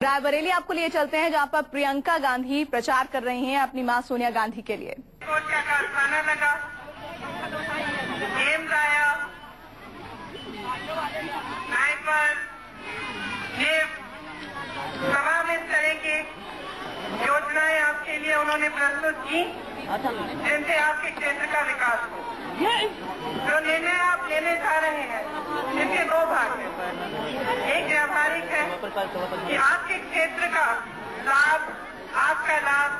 रायबरेली आपको लिए चलते हैं जहाँ पर प्रियंका गांधी प्रचार कर रही हैं अपनी माँ सोनिया गांधी के लिए। कारखाना लगा, गेम गाया स्नाइपर ये तमाम इस तरह की योजनाएँ आपके लिए उन्होंने प्रस्तुत की, जिनसे आपके क्षेत्र का विकास हो। जो निर्णय आप लेने जा रहे हैं इसके दो भाग हैं। कि आपके क्षेत्र का लाभ, आपका लाभ,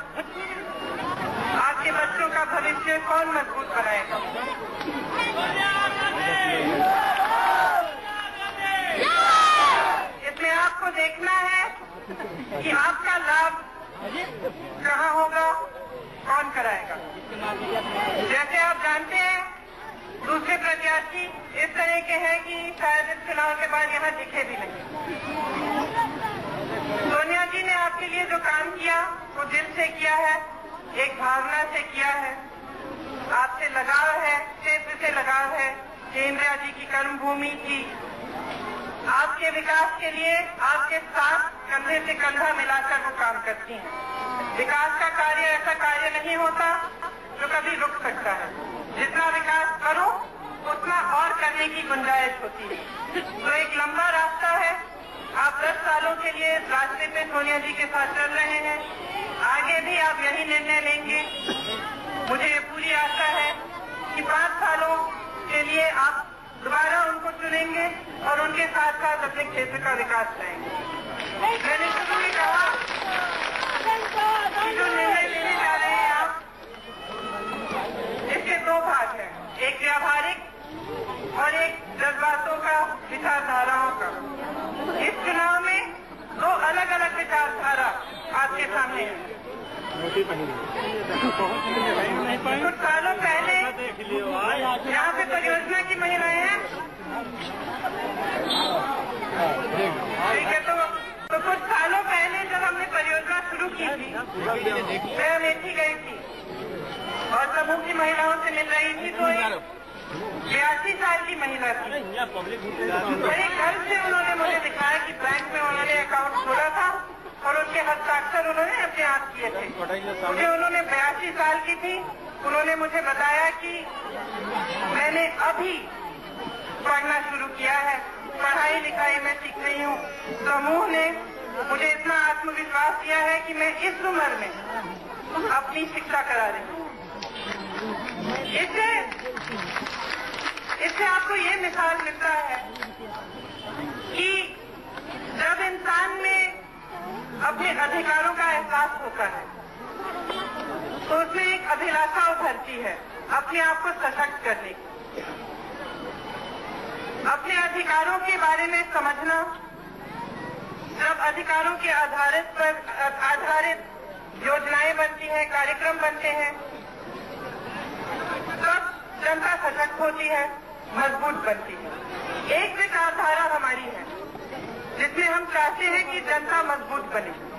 आपके बच्चों का भविष्य कौन मज़बूत बनाएगा? इसमें आपको देखना है कि आपका लाभ कहाँ होगा, कौन कराएगा? जैसे आप जानते हैं दूसरे प्रत्याशी इस तरह के हैं कि शायद इस चुनाव के बाद यहाँ दिखे भी नहीं। सोनिया जी ने आपके लिए जो काम किया, वो दिल से किया है, एक भावना से किया है। आपसे लगाव है, क्षेत्र से लगाव है इंदिरा जी की कर्म भूमि की। आपके विकास के लिए, आपके साथ कंधे से कंधा मिलाकर वो काम करती हैं। विकास का कार्य ऐसा कार्य नहीं होता जो कभी रुक सकता है। जितना विकास उतना और करने की गुंजाइश होती है। तो एक लंबा रास्ता है। आप दस सालों के लिए रास्ते पे सोनिया जी के साथ चल रहे हैं। आगे भी आप यही निर्णय लेंगे। मुझे पूरी आशा है कि पाँच सालों के लिए आप दोबारा उनको चुनेंगे और उनके साथ साथ अपने क्षेत्र का विकास करेंगे मैंने शुरू में कहा जो निर्णय लेने जा रहे हैं आप, इसके दो भाग हैं। एक व्यावहारिक और एक जज्बातों का विचारधाराओं का इस चुनाव में दो अलग अलग विचारधारा आपके सामने है। कुछ सालों पहले यहाँ पे परियोजना की महिलाएँ हैं। ठीक है तो, तो कुछ सालों पहले जब हमने परियोजना शुरू की थी मैं अमेठी गई थी और समूह की महिलाओं से मिल रही थी तो एक बयासी साल की महिला थी। मेरे घर से उन्होंने मुझे दिखाया कि बैंक में उन्होंने अकाउंट खोला था और उनके हस्ताक्षर उन्होंने अपने आप किए थे। मुझे उन्होंने बयासी साल की थी। उन्होंने मुझे बताया कि मैंने अभी पढ़ना शुरू किया है। पढ़ाई लिखाई मैं सीख रही हूँ। समूह ने मुझे इतना आत्मविश्वास दिया है कि मैं इस उम्र में अपनी शिक्षा करा रही हूँ। इससे इससे आपको ये मिसाल मिलता है कि जब इंसान में अपने अधिकारों का एहसास होता है तो उसमें एक अभिलाषा उभरती है अपने आप को सशक्त करने की। अपने अधिकारों के बारे में समझना, जब अधिकारों के आधारित पर, आधारित योजनाएँ बनती हैं, कार्यक्रम बनते हैं, तब जनता सशक्त होती है। मज़बूत बनती है। एक विचारधारा हमारी है, जिसमें हम चाहते हैं कि जनता मज़बूत बने।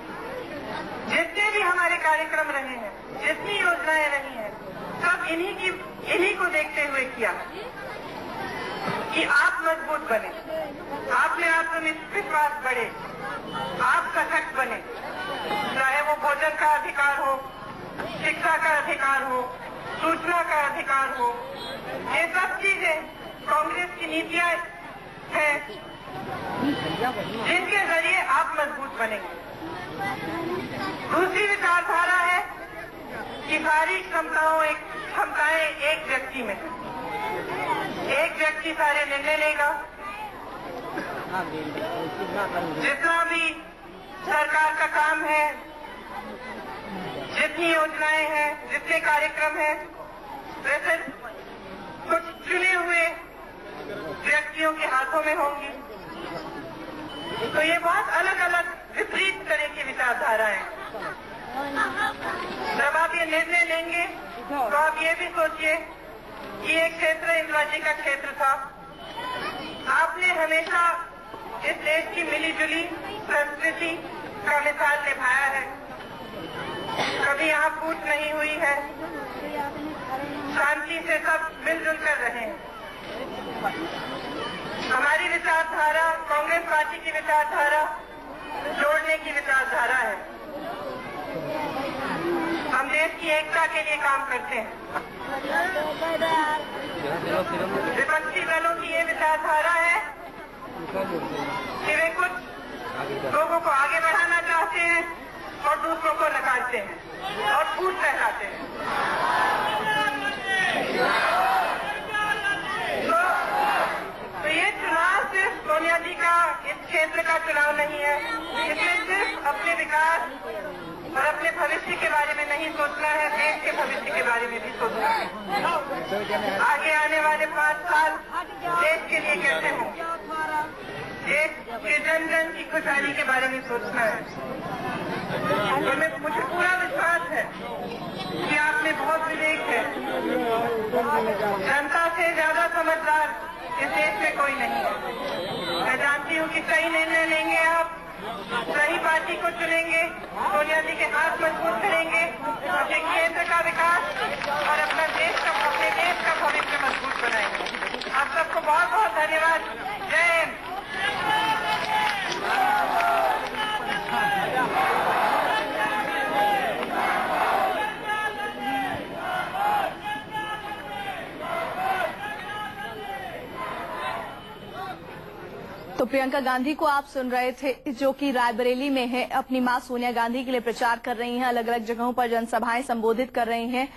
जितने भी हमारे कार्यक्रम रहे हैं, जितनी योजनाएँ रही हैं, सब इन्हीं की, इन्हीं को देखते हुए किया कि आप मज़बूत बने। आप में आत्मविश्वास बढ़े। आप सशक्त बने। चाहे वो भोजन का अधिकार हो, शिक्षा का अधिकार हो, सूचना का अधिकार हो, ये सब चीज़ें कांग्रेस की नीतियाँ हैं, जिनके ज़रिए आप मज़बूत बनेंगे। दूसरी विचारधारा है कि सारी क्षमताओं एक, क्षमताएँ एक व्यक्ति में। एक व्यक्ति सारे निर्णय लेगा। जितना भी सरकार का काम है, जितनी योजनाएँ हैं, जितने कार्यक्रम हैं, वैसे कुछ चुने हुए व्यक्तियों के हाथों में होंगी। तो ये बहुत अलग अलग विपरीत तरह की विचारधारा है जब आप ये निर्णय लेंगे तो आप ये भी सोचिए कि ये क्षेत्र इंदिरा जी का क्षेत्र था। आपने हमेशा इस देश की मिली जुली संस्कृति का मिसाल निभाया है। कभी यहाँ फूट नहीं हुई है। शांति से सब मिलजुल कर रहे। हैं हमारी विचारधारा कांग्रेस पार्टी की विचारधारा जोड़ने की विचारधारा है। हम देश की एकता के लिए काम करते हैं। विपक्षी दलों की ये विचारधारा है कि वे कुछ लोगों को आगे बढ़ाना चाहते हैं और दूसरों को नकारते हैं और फूट फैलाते हैं। सोचना है देश के भविष्य के बारे में भी सोचना है। आगे आने वाले पाँच साल देश के लिए कैसे हों? देश के जन जन की खुशहाली के बारे में सोचना है। तो मैं मुझे पूरा विश्वास है कि आप में बहुत विवेक है। जनता से ज़्यादा समझदार इस देश में कोई नहीं है। मैं जानती हूँ कि सही निर्णय लेंगे आप। सही पार्टी को चुनेंगे, सोनिया जी के हाथ मज़बूत करेंगे, अपने क्षेत्र का विकास और अपना देश का, अपने देश का भविष्य मज़बूत बनाएँगे। आप सबको बहुत बहुत धन्यवाद। तो प्रियंका गांधी को आप सुन रहे थे, जो कि रायबरेली में है। अपनी माँ सोनिया गांधी के लिए प्रचार कर रही हैं अलग अलग जगहों पर जनसभाएँ संबोधित कर रही हैं।